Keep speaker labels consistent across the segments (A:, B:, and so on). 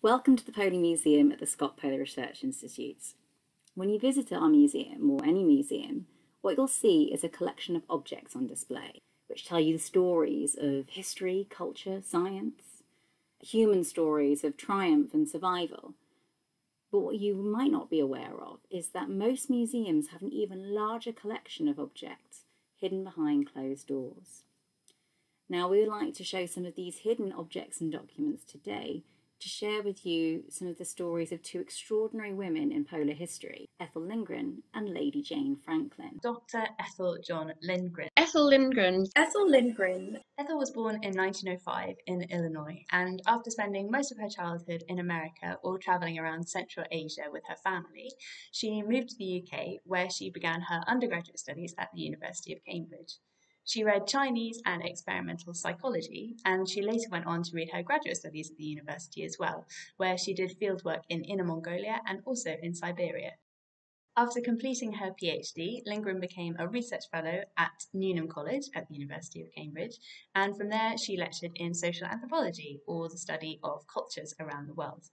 A: Welcome to the Polar Museum at the Scott Polar Research Institute. When you visit our museum, or any museum, what you'll see is a collection of objects on display, which tell you the stories of history, culture, science, human stories of triumph and survival. But what you might not be aware of is that most museums have an even larger collection of objects hidden behind closed doors. Now, we would like to show some of these hidden objects and documents today to share with you some of the stories of two extraordinary women in polar history, Ethel Lindgren and Lady Jane Franklin.
B: Dr. Ethel John Lindgren.
C: Ethel Lindgren.
D: Ethel Lindgren.
B: Ethel was born in 1905 in Illinois, and after spending most of her childhood in America or travelling around Central Asia with her family, she moved to the UK where she began her undergraduate studies at the University of Cambridge. She read Chinese and experimental psychology, and she later went on to read her graduate studies at the university as well, where she did fieldwork in Inner Mongolia and also in Siberia. After completing her PhD, Lindgren became a research fellow at Newnham College at the University of Cambridge, and from there she lectured in social anthropology, or the study of cultures around the world.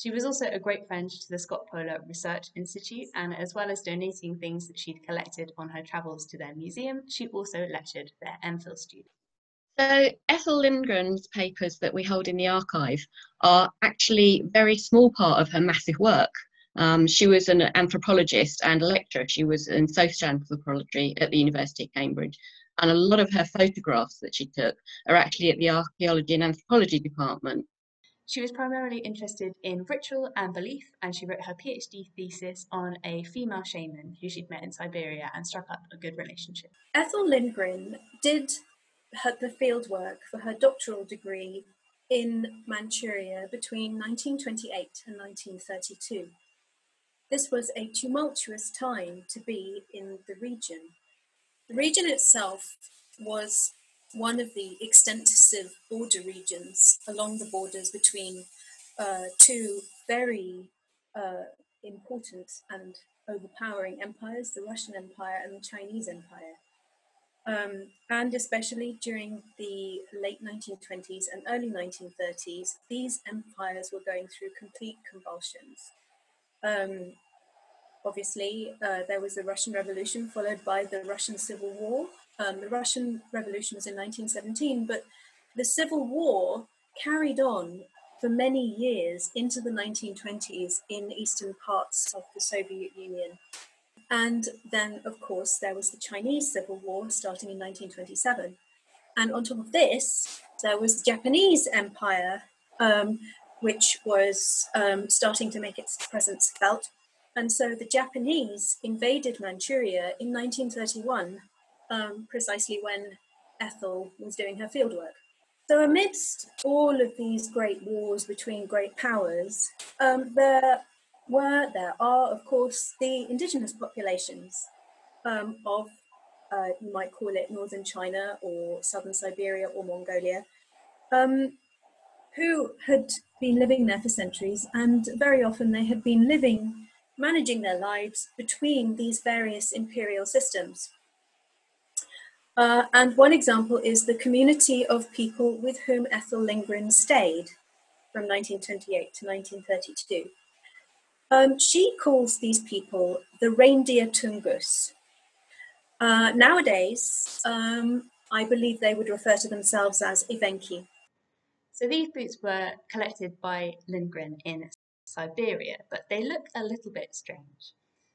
B: She was also a great friend to the Scott Polar Research Institute, and as well as donating things that she'd collected on her travels to their museum, she also lectured their MPhil students.
C: So, Ethel Lindgren's papers that we hold in the archive are actually a very small part of her massive work. Um, she was an anthropologist and a lecturer. She was in social anthropology at the University of Cambridge. And a lot of her photographs that she took are actually at the Archaeology and Anthropology department.
B: She was primarily interested in ritual and belief, and she wrote her PhD thesis on a female shaman who she'd met in Siberia and struck up a good relationship.
D: Ethel Lindgren did her, the fieldwork for her doctoral degree in Manchuria between 1928 and 1932. This was a tumultuous time to be in the region. The region itself was one of the extensive border regions along the borders between uh, two very uh, important and overpowering empires, the Russian Empire and the Chinese Empire. Um, and especially during the late 1920s and early 1930s, these empires were going through complete convulsions. Um, obviously, uh, there was the Russian Revolution, followed by the Russian Civil War, um, the Russian Revolution was in 1917, but the Civil War carried on for many years into the 1920s in eastern parts of the Soviet Union. And then, of course, there was the Chinese Civil War starting in 1927. And on top of this, there was the Japanese Empire, um, which was um, starting to make its presence felt. And so the Japanese invaded Manchuria in 1931 um, precisely when Ethel was doing her fieldwork. So, amidst all of these great wars between great powers, um, there were, there are, of course, the indigenous populations um, of, uh, you might call it northern China or southern Siberia or Mongolia, um, who had been living there for centuries, and very often they had been living, managing their lives between these various imperial systems. Uh, and one example is the community of people with whom Ethel Lindgren stayed from 1928 to 1932. Um, she calls these people the reindeer Tungus. Uh, nowadays, um, I believe they would refer to themselves as Evenki.
B: So these boots were collected by Lindgren in Siberia, but they look a little bit strange.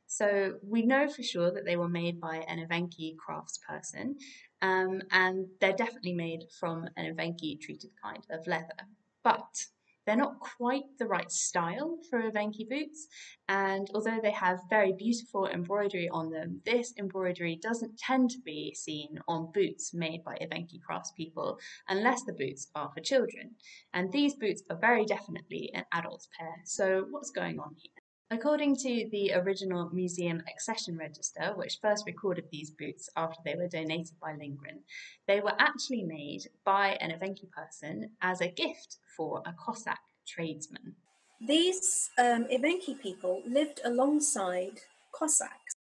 B: So we know for sure that they were made by an Evenki craftsperson, um, and they're definitely made from an Evenki treated kind of leather. But they're not quite the right style for Evenki boots, and although they have very beautiful embroidery on them, this embroidery doesn't tend to be seen on boots made by Evenki craftspeople unless the boots are for children. And these boots are very definitely an adult pair. So what's going on here? According to the original museum accession register, which first recorded these boots after they were donated by Lindgren, they were actually made by an Evenki person as a gift for a Cossack tradesman.
D: These um, Evenki people lived alongside Cossacks.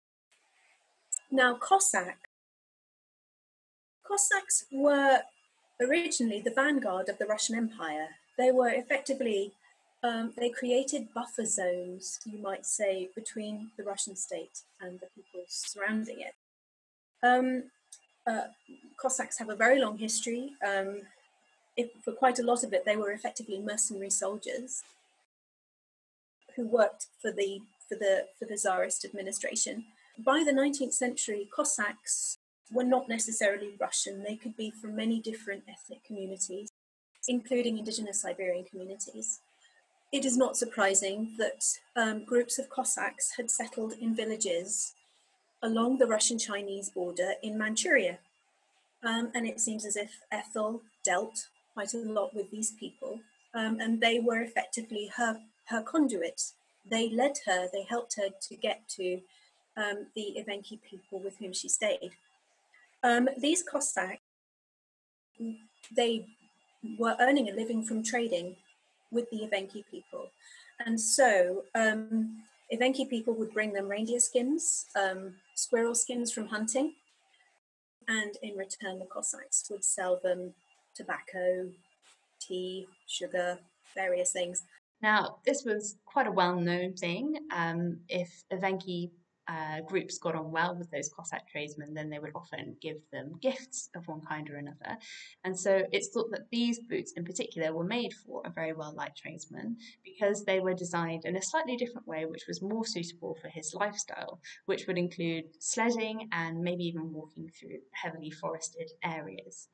D: Now, Cossack, Cossacks were originally the vanguard of the Russian Empire. They were effectively um, they created buffer zones, you might say, between the Russian state and the people surrounding it. Um, uh, Cossacks have a very long history. Um, if, for quite a lot of it, they were effectively mercenary soldiers who worked for the for the for the Tsarist administration. By the 19th century, Cossacks were not necessarily Russian. They could be from many different ethnic communities, including indigenous Siberian communities. It is not surprising that um, groups of Cossacks had settled in villages along the Russian Chinese border in Manchuria. Um, and it seems as if Ethel dealt quite a lot with these people, um, and they were effectively her, her conduit. They led her, they helped her to get to um, the Evenki people with whom she stayed. Um, these Cossacks, they were earning a living from trading with the Evenki people. And so um, Evenki people would bring them reindeer skins, um, squirrel skins from hunting, and in return the Cossacks would sell them tobacco, tea, sugar, various things.
B: Now, this was quite a well known thing. Um, if Evenki uh, groups got on well with those Cossack tradesmen, then they would often give them gifts of one kind or another. And so it's thought that these boots in particular were made for a very well liked tradesman because they were designed in a slightly different way, which was more suitable for his lifestyle, which would include sledding and maybe even walking through heavily forested areas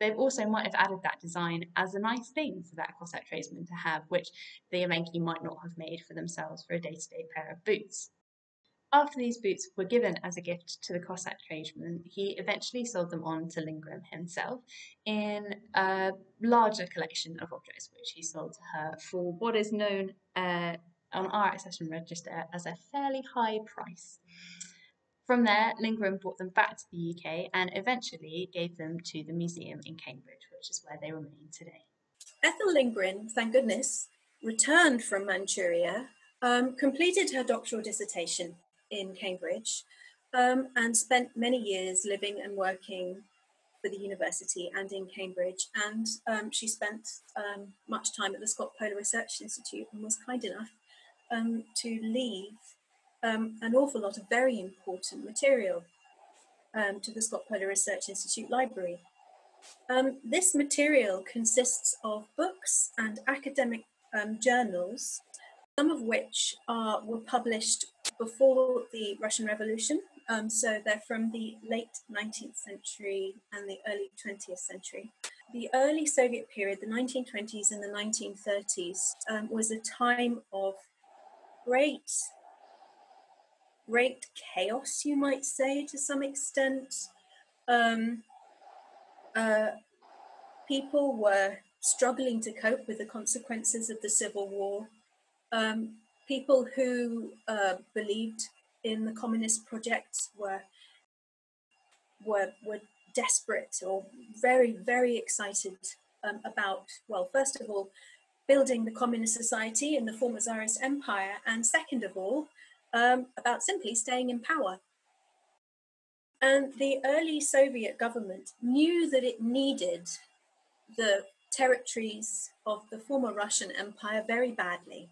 B: they also might have added that design as a nice thing for that Cossack tradesman to have, which the Evenki might not have made for themselves for a day to day pair of boots. After these boots were given as a gift to the Cossack tradesman, he eventually sold them on to Lindgren himself in a larger collection of objects, which he sold to her for what is known uh, on our accession register as a fairly high price. From there, Lindgren brought them back to the UK and eventually gave them to the museum in Cambridge, which is where they remain today.
D: Ethel Lindgren, thank goodness, returned from Manchuria, um, completed her doctoral dissertation in Cambridge um, and spent many years living and working for the university and in Cambridge. And um, she spent um, much time at the Scott Polar Research Institute and was kind enough um, to leave um, an awful lot of very important material to the Scott Polar Research Institute library. this material consists of books and academic journals some of which are, were published before the Russian Revolution. Um, so they're from the late 19th century and the early 20th century. The early Soviet period, the 1920s and the 1930s, um, was a time of great, great chaos, you might say, to some extent. Um, uh, people were struggling to cope with the consequences of the Civil War. Um, people who uh, believed in the communist projects were were were desperate or very very excited um, about well first of all building the communist society in the former Tsarist empire and second of all um, about simply staying in power. And the early Soviet government knew that it needed the territories of the former Russian empire very badly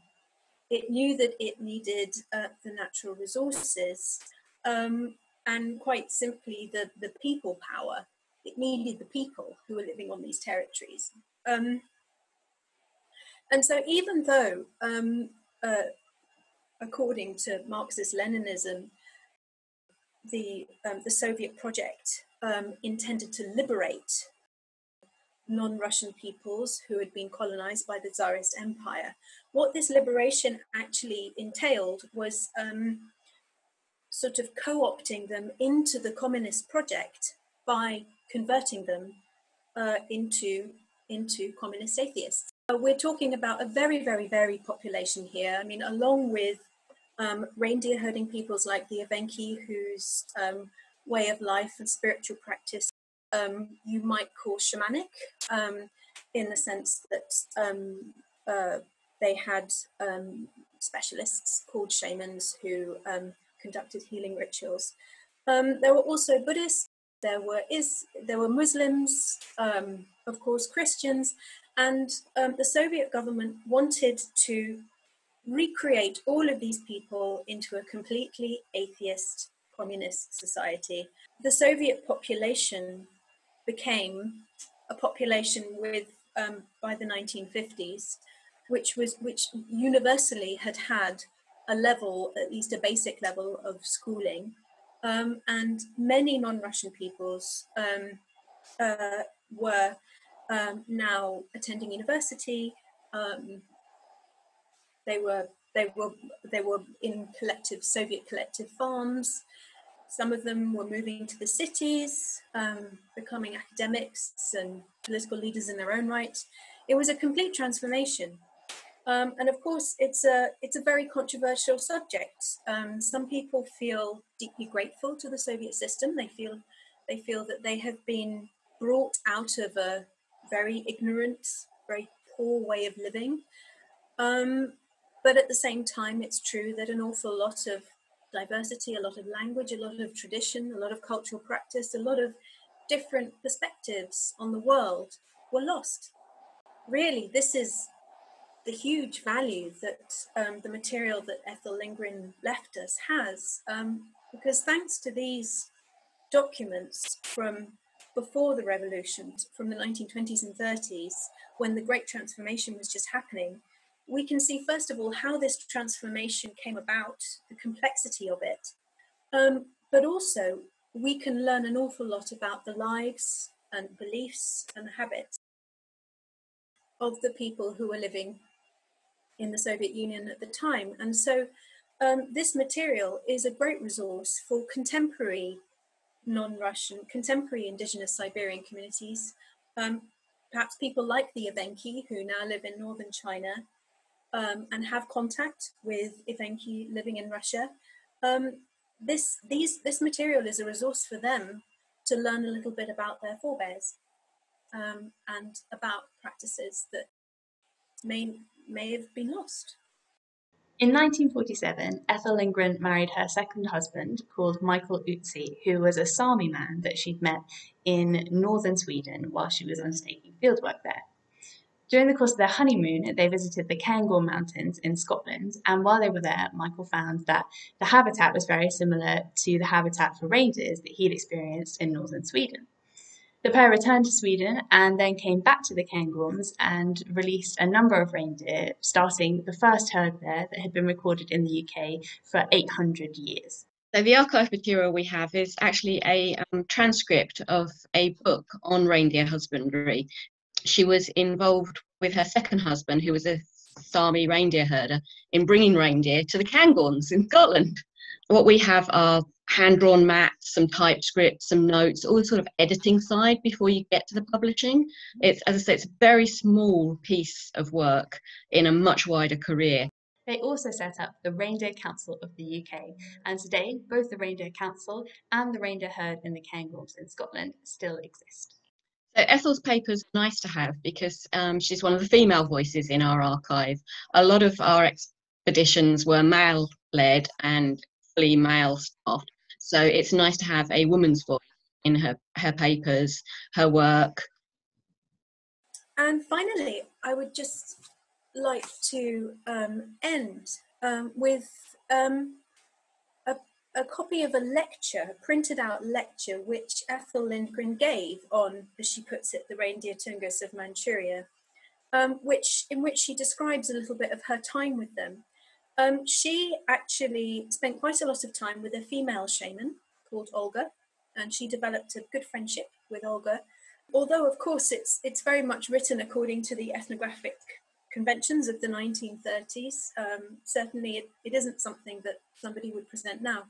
D: it knew that it needed uh, the natural resources um, and quite simply the, the people power. It needed the people who were living on these territories. Um, and so, even though, um, uh, according to Marxist Leninism, the, um, the Soviet project um, intended to liberate non Russian peoples who had been colonized by the Tsarist Empire. What this liberation actually entailed was um, sort of co opting them into the communist project by converting them uh, into, into communist atheists. Uh, we're talking about a very, very varied population here. I mean, along with um, reindeer herding peoples like the Evenki, whose um, way of life and spiritual practice um, you might call shamanic um, in the sense that um, uh, they had um, specialists called shamans who um, conducted healing rituals. Um, there were also Buddhists, there were is there were Muslims, of course Christians, And um, the Soviet government wanted to recreate all of these people into a completely atheist communist society. The Soviet population became a population with, um, by the 1950s, which was which universally had had a level, at least a basic level of schooling, um, and many non-Russian peoples um, uh, were um, now attending university. Um, they were they were they were in collective Soviet collective farms. Some of them were moving to the cities, um, becoming academics and political leaders in their own right. It was a complete transformation. Um, and of course, it's a it's a very controversial subject. Um, some people feel deeply grateful to the Soviet system. They feel they feel that they have been brought out of a very ignorant, very poor way of living. Um, but at the same time, it's true that an awful lot of diversity, a lot of language, a lot of tradition, a lot of cultural practice, a lot of different perspectives on the world were lost. Really, this is the huge value that um, the material that Ethel Lindgren left us has, um, because thanks to these documents from before the revolution, from the 1920s and 30s, when the Great Transformation was just happening, we can see, first of all, how this transformation came about, the complexity of it, um, but also we can learn an awful lot about the lives and beliefs and habits of the people who were living in the Soviet Union at the time. And so um, this material is a great resource for contemporary non-Russian, contemporary indigenous Siberian communities, um, perhaps people like the Evenki who now live in northern China um, and have contact with Evenki living in Russia. Um, this, these, this material is a resource for them to learn a little bit about their forebears um, and about practices that may, may have been lost.
B: In 1947, Ethel Lindgren married her second husband, called Michael Utsi, who was a Sami man that she'd met in northern Sweden while she was undertaking fieldwork there. During the course of their honeymoon, they visited the Cairngorm Mountains in Scotland, and while they were there, Michael found that the habitat was very similar to the habitat for reindeers that he'd experienced in northern Sweden. The pair returned to Sweden and then came back to the Cairngorms and released a number of reindeer, starting the first herd there that had been recorded in the UK for 800 years.
C: So the archive material we have is actually a um, transcript of a book on reindeer husbandry. She was involved with her second husband, who was a Sami reindeer herder, in bringing reindeer to the Cairngorms in Scotland. What we have are hand drawn maps, some typescript, some notes, all the sort of editing side before you get to the publishing. It's, as I say, it's a very small piece of work in a much wider career.
B: They also set up the Reindeer Council of the UK, and today both the Reindeer Council and the Reindeer Herd in the Cairngorms in Scotland still exist.
C: So Ethel's paper's nice to have because um, she's one of the female voices in our archive. A lot of our expeditions were male led and fully male staffed. So it's nice to have a woman's voice in her, her papers, her work.
D: And finally, I would just like to um, end um, with um, a, a, copy of a lecture, a printed out lecture, which Ethel Lindgren gave on, as she puts it, the reindeer Tungus of Manchuria, um, which in which she describes a little bit of her time with them. Um, she actually spent quite a lot of time with a female shaman called Olga, and she developed a good friendship with Olga. Although, of course, it's it's very much written according to the ethnographic conventions of the 1930s. Um, certainly, it, it isn't something that somebody would present now.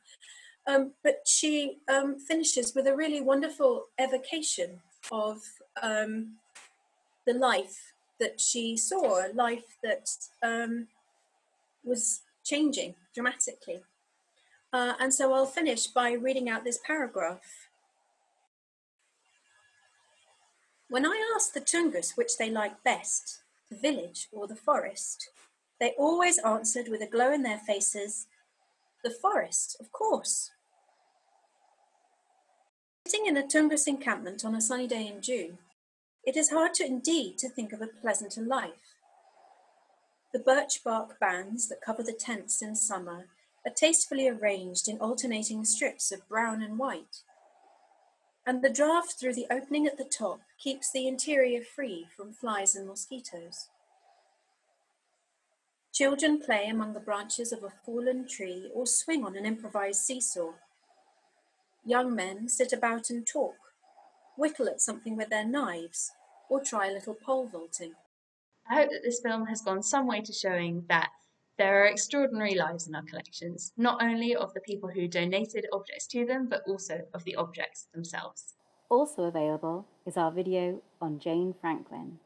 D: Um, but she um, finishes with a really wonderful evocation of um, the life that she saw, a life that um, was changing dramatically. Uh, and so I'll finish by reading out this paragraph. When I asked the Tungus which they liked best, the village or the forest, they always answered with a glow in their faces, the forest, of course. Sitting in a Tungus encampment on a sunny day in June, it is hard to indeed to think of a pleasanter life. The birch bark bands that cover the tents in summer are tastefully arranged in alternating strips of brown and white. And the draught through the opening at the top keeps the interior free from flies and mosquitoes. Children play among the branches of a fallen tree or swing on an improvised seesaw. Young men sit about and talk, whittle at something with their knives, or try a little pole vaulting.
B: I hope that this film has gone some way to showing that there are extraordinary lives in our collections, not only of the people who donated objects to them, but also of the objects themselves.
A: Also available is our video on Jane Franklin.